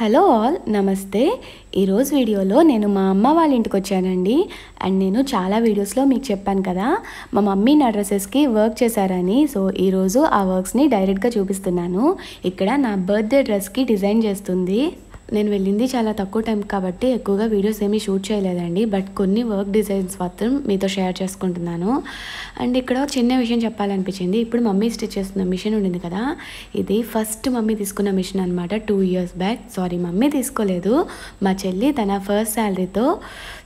Hello all నమస్తే. ఈరోజు వీడియోలో నేను మా అమ్మ వాళ్ళ ఇంటికి వచ్చానండి. అండ్ నేను చాలా వీడియోస్లో మీకు చెప్పాను కదా మా మమ్మీ నా డ్రెస్సెస్కి వర్క్ చేశారని. సో ఈరోజు ఆ వర్క్స్ని డైరెక్ట్గా చూపిస్తున్నాను. ఇక్కడ నా బర్త్డే డ్రెస్కి డిజైన్ చేస్తుంది. నేను వెళ్ళింది చాలా తక్కువ టైం కాబట్టి ఎక్కువగా వీడియోస్ ఏమీ షూట్ చేయలేదండి. బట్ కొన్ని వర్క్ డిజైన్స్ మాత్రం మీతో షేర్ చేసుకుంటున్నాను. అండ్ ఇక్కడ చిన్న విషయం చెప్పాలనిపించింది. ఇప్పుడు మమ్మీ స్టిచ్ చేస్తున్న మిషన్ ఉండింది కదా. ఇది ఫస్ట్ మమ్మీ తీసుకున్న మిషన్ అనమాట two years back sorry mummy తీసుకోలేదు. మా చెల్లి తన ఫస్ట్ శాలరీతో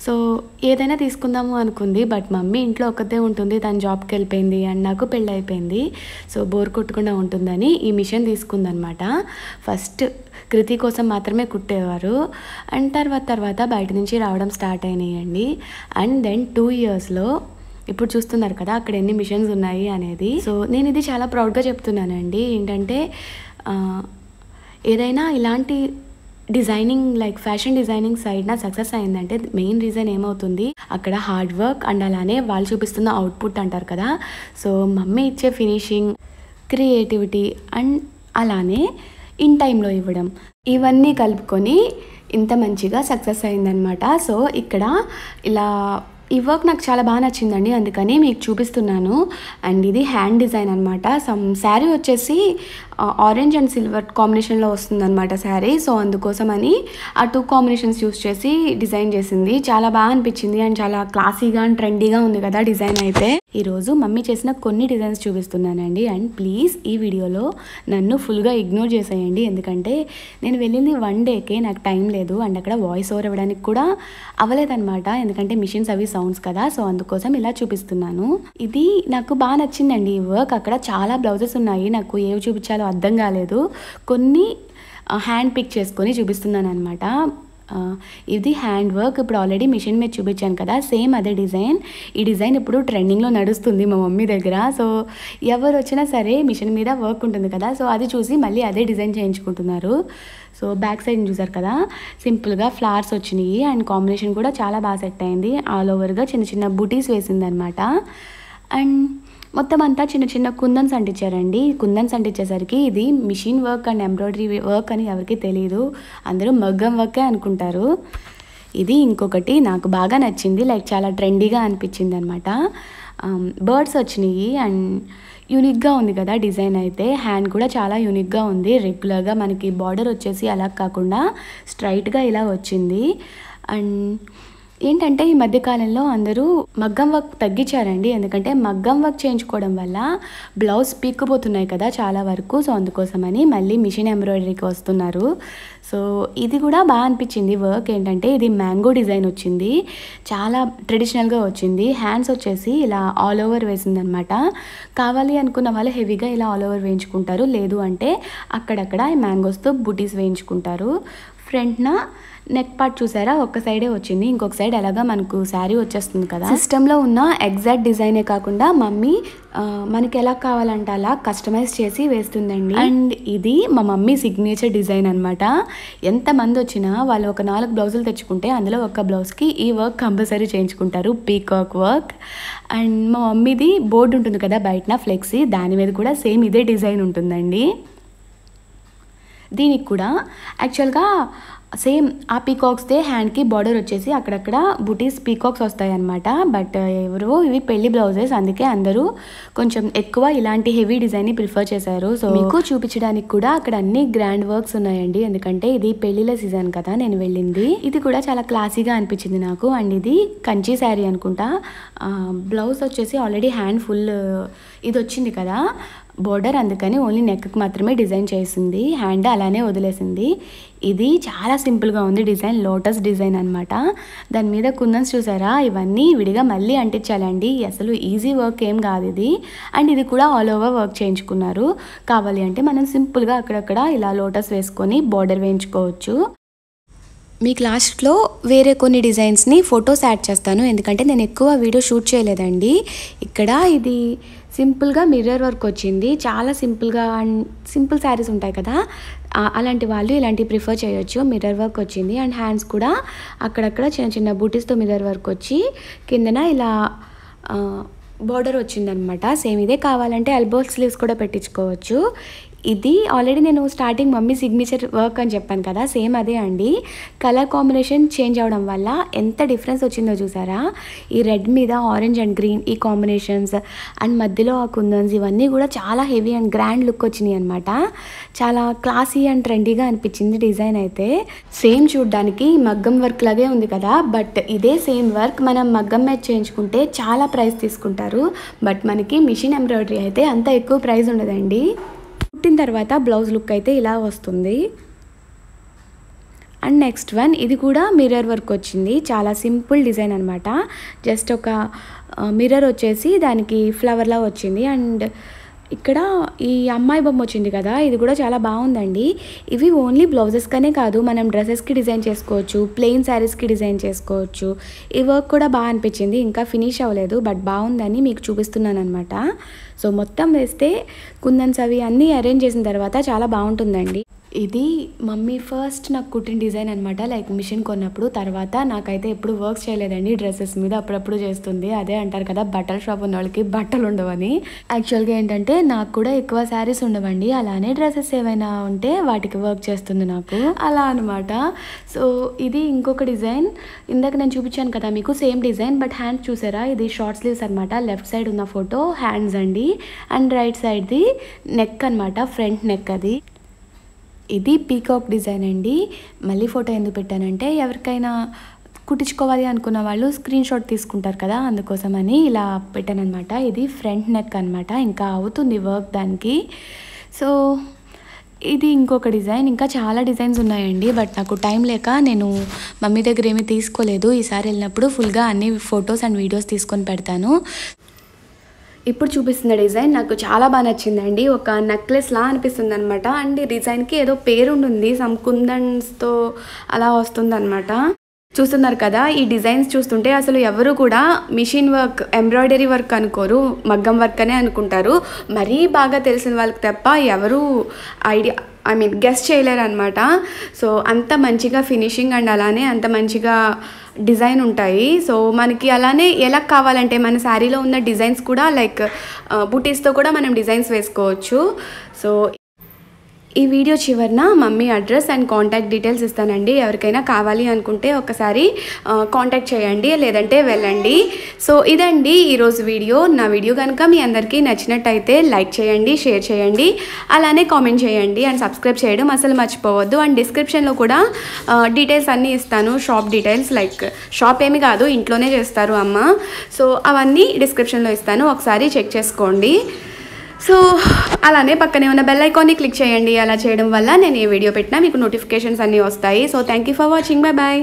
సో ఏదైనా తీసుకుందాము అనుకుంది. బట్ మమ్మీ ఇంట్లో ఒకతే ఉంటుంది. తన జాబ్కి వెళ్ళిపోయింది. అండ్ నాకు పెళ్ళి అయిపోయింది. సో బోర్ కొట్టకుండా ఉంటుందని ఈ మిషన్ తీసుకుందనమాట ఫస్ట్ కృతి కోసం మాత్రమే కుట్టేవారు. అండ్ తర్వాత తర్వాత బయట నుంచి రావడం స్టార్ట్ అయినాయండి. అండ్ దెన్ టూ ఇయర్స్లో ఇప్పుడు చూస్తున్నారు కదా అక్కడ ఎన్ని మిషన్స్ ఉన్నాయి అనేది. సో నేను ఇది చాలా ప్రౌడ్గా చెప్తున్నానండి. ఏంటంటే ఏదైనా ఇలాంటి designing like fashion designing side నా సక్సెస్ అయిందంటే మెయిన్ రీజన్ ఏమవుతుంది? అక్కడ హార్డ్ వర్క్ అండ్ అలానే వాళ్ళు చూపిస్తున్న అవుట్పుట్ అంటారు కదా. సో మమ్మీ ఇచ్చే ఫినిషింగ్ క్రియేటివిటీ అండ్ అలానే ఇన్ టైంలో ఇవ్వడం. ఇవన్నీ కలుపుకొని ఇంత మంచిగా సక్సెస్ అయిందనమాట సో ఇక్కడ ఇలా ఈ వర్క్ నాకు చాలా బాగా నచ్చిందండి. అందుకని మీకు చూపిస్తున్నాను. అండ్ ఇది హ్యాండ్ డిజైన్ అనమాట సమ్ శారీ వచ్చేసి ఆరెంజ్ అండ్ సిల్వర్ కాంబినేషన్లో వస్తుందన్నమాట శారీ సో అందుకోసమని ఆ టూ కాంబినేషన్స్ యూస్ చేసి డిజైన్ చేసింది. చాలా బాగా అనిపించింది అండ్ చాలా క్లాసీగా అండ్ ట్రెండీగా ఉంది కదా డిజైన్ అయితే. ఈరోజు మమ్మీ చేసిన కొన్ని డిజైన్స్ చూపిస్తున్నానండి అండ్ ప్లీజ్ ఈ వీడియోలో నన్ను ఫుల్గా ఇగ్నోర్ చేసేయండి. ఎందుకంటే నేను వెళ్ళింది వన్ డేకే నాకు టైం లేదు అండ్ అక్కడ వాయిస్ ఓవర్ ఇవ్వడానికి కూడా అవ్వలేదన్నమాట. ఎందుకంటే మిషన్స్ అవి సౌండ్స్ కదా. సో అందుకోసం ఇలా చూపిస్తున్నాను. ఇది నాకు బాగా నచ్చిందండి ఈ వర్క్ అక్కడ చాలా బ్లౌజెస్ ఉన్నాయి. నాకు ఏవి చూపించాలో అర్థం కాలేదు. కొన్ని హ్యాండ్ పిక్ చేసుకొని చూపిస్తున్నాను అనమాట ఇది హ్యాండ్ వర్క్ ఇప్పుడు ఆల్రెడీ మిషన్ మీద చూపించాను కదా సేమ్ అదే డిజైన్ ఈ డిజైన్ ఇప్పుడు ట్రెండింగ్లో నడుస్తుంది మా మమ్మీ దగ్గర. సో ఎవరు వచ్చినా సరే మిషన్ మీద వర్క్ ఉంటుంది కదా. సో అది చూసి మళ్ళీ అదే డిజైన్ చేయించుకుంటున్నారు. సో బ్యాక్ సైడ్ చూసారు కదా. సింపుల్గా ఫ్లవర్స్ వచ్చినాయి అండ్ కాంబినేషన్ కూడా చాలా బాగా సెట్ అయింది. ఆల్ ఓవర్గా చిన్న చిన్న బూటీస్ వేసింది అనమాట అండ్ మొత్తం అంతా చిన్న చిన్న కుందన్స్ అంటించారండి. కుందన్స్ అంటించేసరికి ఇది machine work and embroidery work అని ఎవరికి తెలియదు అందరూ మగ్గం వర్కే అనుకుంటారు. ఇది ఇంకొకటి నాకు బాగా నచ్చింది. లైక్ చాలా ట్రెండీగా అనిపించింది అనమాట బర్డ్స్ వచ్చినాయి అండ్ యూనిక్గా ఉంది కదా డిజైన్ అయితే. హ్యాండ్ కూడా చాలా యూనిక్గా ఉంది. రెగ్యులర్గా మనకి బార్డర్ వచ్చేసి అలా కాకుండా స్ట్రైట్గా ఇలా వచ్చింది. అండ్ ఏంటంటే ఈ మధ్యకాలంలో అందరూ మగ్గం వర్క్ తగ్గించారండి. ఎందుకంటే మగ్గం వర్క్ చేయించుకోవడం వల్ల బ్లౌజ్ పీక్కుపోతున్నాయి కదా చాలా వరకు. సో అందుకోసమని మళ్ళీ మిషన్ ఎంబ్రాయిడరీకి వస్తున్నారు. సో ఇది కూడా బాగా అనిపించింది వర్క్. ఏంటంటే ఇది మ్యాంగో డిజైన్ వచ్చింది. చాలా ట్రెడిషనల్గా వచ్చింది. హ్యాండ్స్ వచ్చేసి ఇలా ఆల్ ఓవర్ వేసిందనమాట. కావాలి అనుకున్న వాళ్ళు హెవీగా ఇలా ఆల్ ఓవర్ వేయించుకుంటారు. లేదు అంటే అక్కడక్కడ ఈ మ్యాంగోస్తో బుటీస్ వేయించుకుంటారు. ఫ్రంట్న నెక్ పార్ట్ చూసారా? ఒక సైడే వచ్చింది. ఇంకొక సైడ్ ఎలాగా మనకు శారీ వచ్చేస్తుంది కదా? సిస్టంలో ఉన్న ఎగ్జాక్ట్ డిజైనే కాకుండా మమ్మీ మనకి ఎలా కావాలంటే అలా కస్టమైజ్ చేసి వేస్తుందండి. అండ్ ఇది మా మమ్మీ సిగ్నేచర్ డిజైన్ అనమాట ఎంతమంది వచ్చినా వాళ్ళు ఒక నాలుగు బ్లౌజులు తెచ్చుకుంటే అందులో ఒక బ్లౌజ్కి ఈ వర్క్ కంపల్సరీ చేయించుకుంటారు. Peacock work. అండ్ మా మమ్మీది బోర్డు ఉంటుంది కదా బయటన ఫ్లెక్సీ. దాని మీద కూడా సేమ్ ఇదే డిజైన్ ఉంటుందండి. దీనికి కూడా యాక్చువల్గా సేమ్ ఆ పీకాక్స్దే హ్యాండ్కి బార్డర్ వచ్చేసి అక్కడక్కడ బుటీస్ పీకాక్స్ వస్తాయి అనమాట బట్ ఎవరో ఇవి పెళ్ళి బ్లౌజెస్ అందుకే అందరూ కొంచెం ఎక్కువ ఇలాంటి హెవీ డిజైన్ని ప్రిఫర్ చేశారు. సో మీకు చూపించడానికి కూడా అక్కడ అన్ని గ్రాండ్ వర్క్స్ ఉన్నాయండి. ఎందుకంటే ఇది పెళ్ళిల సీజన్ కదా నేను వెళ్ళింది. ఇది కూడా చాలా క్లాసీగా అనిపించింది నాకు. అండ్ ఇది కంచి శారీ అనుకుంటా. బ్లౌజ్ వచ్చేసి ఆల్రెడీ హ్యాండ్ ఫుల్ ఇది వచ్చింది కదా. బోర్డర్ అందుకని ఓన్లీ నెక్కి మాత్రమే డిజైన్ చేసింది. హ్యాండ్ అలానే వదిలేసింది. ఇది చాలా సింపుల్గా ఉంది డిజైన్ లోటస్ డిజైన్ అనమాట దాని మీద కుందన్స్ చూసారా? ఇవన్నీ విడిగా మళ్ళీ అంటించాలండి. అసలు ఈజీ వర్క్ ఏం కాదు ఇది. అండ్ ఇది కూడా ఆల్ ఓవర్ వర్క్ చేయించుకున్నారు. కావాలి అంటే మనం సింపుల్గా అక్కడక్కడ ఇలా లోటస్ వేసుకొని బోర్డర్ వేయించుకోవచ్చు. మీకు లాస్ట్లో వేరే కొన్ని డిజైన్స్ని ఫొటోస్ యాడ్ చేస్తాను. ఎందుకంటే నేను ఎక్కువ వీడియో షూట్ చేయలేదండి. ఇక్కడ ఇది సింపుల్గా మిర్రర్ వర్క్ వచ్చింది. చాలా సింపుల్గా అండ్ సింపుల్ శారీస్ ఉంటాయి కదా. అలాంటి వాళ్ళు ఇలాంటివి ప్రిఫర్ చేయొచ్చు. మిర్రర్ వర్క్ వచ్చింది. అండ్ హ్యాండ్స్ కూడా అక్కడక్కడ చిన్న చిన్న బూటీస్తో మిర్రర్ వర్క్ వచ్చి కిందన ఇలా బార్డర్ వచ్చిందనమాట. సేమ్ ఇదే కావాలంటే ఎల్బో స్లీవ్స్ కూడా పెట్టించుకోవచ్చు. ఇది ఆల్రెడీ నేను స్టార్టింగ్ మమ్మీ సిగ్నేచర్ వర్క్ అని చెప్పాను కదా సేమ్ అదే అండి. కలర్ కాంబినేషన్ చేంజ్ అవడం వల్ల ఎంత డిఫరెన్స్ వచ్చిందో చూసారా? ఈ రెడ్ మీద ఆరెంజ్ అండ్ గ్రీన్ ఈ కాంబినేషన్స్ అండ్ మధ్యలో ఆ కుందన్స్ ఇవన్నీ కూడా చాలా హెవీ అండ్ గ్రాండ్ లుక్ వచ్చినాయి అనమాట చాలా క్లాసీ అండ్ ట్రెండీగా అనిపించింది డిజైన్ అయితే. సేమ్ చూడడానికి మగ్గం వర్క్ లాగే ఉంది కదా బట్ ఇదే సేమ్ వర్క్ మనం మగ్గం మీద చేయించుకుంటే చాలా ప్రైస్ తీసుకుంటారు. బట్ మనకి మిషన్ ఎంబ్రాయిడరీ అయితే అంత ఎక్కువ ప్రైస్ ఉండదండి. కుట్టిన తర్వాత బ్లౌజ్ లుక్ అయితే ఇలా వస్తుంది. అండ్ నెక్స్ట్ వన్ ఇది కూడా మిర్రర్ వర్క్ వచ్చింది. చాలా సింపుల్ డిజైన్ అనమాట జస్ట్ ఒక మిర్రర్ వచ్చేసి దానికి ఫ్లవర్లా వచ్చింది. అండ్ ఇక్కడ ఈ అమ్మాయి బొమ్మ వచ్చింది కదా ఇది కూడా చాలా బాగుందండి. ఇవి ఓన్లీ బ్లౌజెస్కనే కాదు మనం డ్రెస్సెస్కి డిజైన్ చేసుకోవచ్చు ప్లెయిన్ శారీస్కి డిజైన్ చేసుకోవచ్చు. ఈ వర్క్ కూడా బాగా అనిపించింది ఇంకా ఫినిష్ అవ్వలేదు బట్ బాగుందని మీకు చూపిస్తున్నాను అనమాట సో మొత్తం వేస్తే కుందన్స్ అవి అన్నీ అరేంజ్ చేసిన తర్వాత చాలా బాగుంటుందండి. ఇది మమ్మీ ఫస్ట్ నాకు కుట్టిన డిజైన్ అనమాట లైక్ మిషన్ కొన్నప్పుడు తర్వాత నాకైతే ఎప్పుడు వర్క్స్ చేయలేదండి. డ్రెస్సెస్ మీద అప్పుడప్పుడు చేస్తుంది. అదే అంటారు కదా బట్టల షాప్ ఉన్న వాళ్ళకి బట్టలు ఉండవని. యాక్చువల్గా ఏంటంటే నాకు కూడా ఎక్కువ శారీస్ ఉండవండి. అలానే డ్రెస్సెస్ ఏమైనా ఉంటే వాటికి వర్క్ చేస్తుంది నాకు. అలా అనమాట సో ఇది ఇంకొక డిజైన్ ఇందాక నేను చూపించాను కదా మీకు సేమ్ డిజైన్ బట్ హ్యాండ్స్ చూసారా? ఇది షార్ట్ స్లీవ్స్ అనమాట లెఫ్ట్ సైడ్ ఉన్న ఫోటో హ్యాండ్స్ అండి. అండ్ రైట్ సైడ్ది నెక్ అనమాట ఫ్రంట్ నెక్ అది. ఇది పీకాక్ డిజైన్ అండి. మళ్ళీ ఫోటో ఎందుకు పెట్టానంటే ఎవరికైనా కుట్టించుకోవాలి అనుకున్న వాళ్ళు స్క్రీన్ షాట్ తీసుకుంటారు కదా అందుకోసమని ఇలా పెట్టానమాట ఇది ఫ్రంట్ నెక్ అనమాట ఇంకా అవుతుంది వర్క్ దానికి. సో ఇది ఇంకొక డిజైన్. ఇంకా చాలా డిజైన్స్ ఉన్నాయండి బట్ నాకు టైం లేక నేను మమ్మీ దగ్గర ఏమీ తీసుకోలేదు. ఈసారి వెళ్ళినప్పుడు ఫుల్గా అన్ని ఫొటోస్ అండ్ వీడియోస్ తీసుకొని పెడతాను. ఇప్పుడు చూపిస్తున్న డిజైన్ నాకు చాలా బాగా నచ్చిందండి. ఒక నెక్లెస్ లా అనిపిస్తుంది అనమాట అండ్ ఈ డిజైన్కి ఏదో పేరు ఉంటుంది సమ్ కుందన్స్తో అలా వస్తుంది అనమాట చూస్తున్నారు కదా ఈ డిజైన్స్ చూస్తుంటే అసలు ఎవరు కూడా మిషన్ వర్క్ ఎంబ్రాయిడరీ వర్క్ అనుకోరు మగ్గం వర్క్ అనే అనుకుంటారు. మరీ బాగా తెలిసిన వాళ్ళకి తప్ప ఎవరు ఐడియా ఐ మీన్ గెస్ట్ చేయలేరు అనమాట సో అంత మంచిగా ఫినిషింగ్ అండ్ అలానే అంత మంచిగా డిజైన్ ఉంటాయి. సో మనకి అలానే ఎలా కావాలంటే మన శారీలో ఉన్న డిజైన్స్ కూడా లైక్ బుటీస్తో కూడా మనం డిజైన్స్ వేసుకోవచ్చు. సో ఈ వీడియో చివరన mummy address and contact details ఇస్తానండి. ఎవరికైనా కావాలి అనుకుంటే ఒకసారి కాంటాక్ట్ చేయండి లేదంటే వెళ్ళండి. సో ఇదండి ఈరోజు వీడియో. నా వీడియో కనుక మీ అందరికీ నచ్చినట్టయితే లైక్ చేయండి షేర్ చేయండి అలానే కామెంట్ చేయండి అండ్ సబ్స్క్రైబ్ చేయడం అసలు మర్చిపోవద్దు. అండ్ డిస్క్రిప్షన్లో కూడా డీటెయిల్స్ అన్నీ ఇస్తాను. షాప్ డీటెయిల్స్ లైక్ షాప్ ఏమి కాదు ఇంట్లోనే చేస్తారు అమ్మ. సో అవన్నీ డిస్క్రిప్షన్లో ఇస్తాను. ఒకసారి చెక్ చేసుకోండి. సో అలానే పక్కనే ఉన్న బెల్ ఐకాన్ని క్లిక్ చేయండి. అలా చేయడం వల్ల నేను ఏ వీడియో పెట్టినా మీకు నోటిఫికేషన్స్ అన్నీ వస్తాయి. So thank you for watching bye bye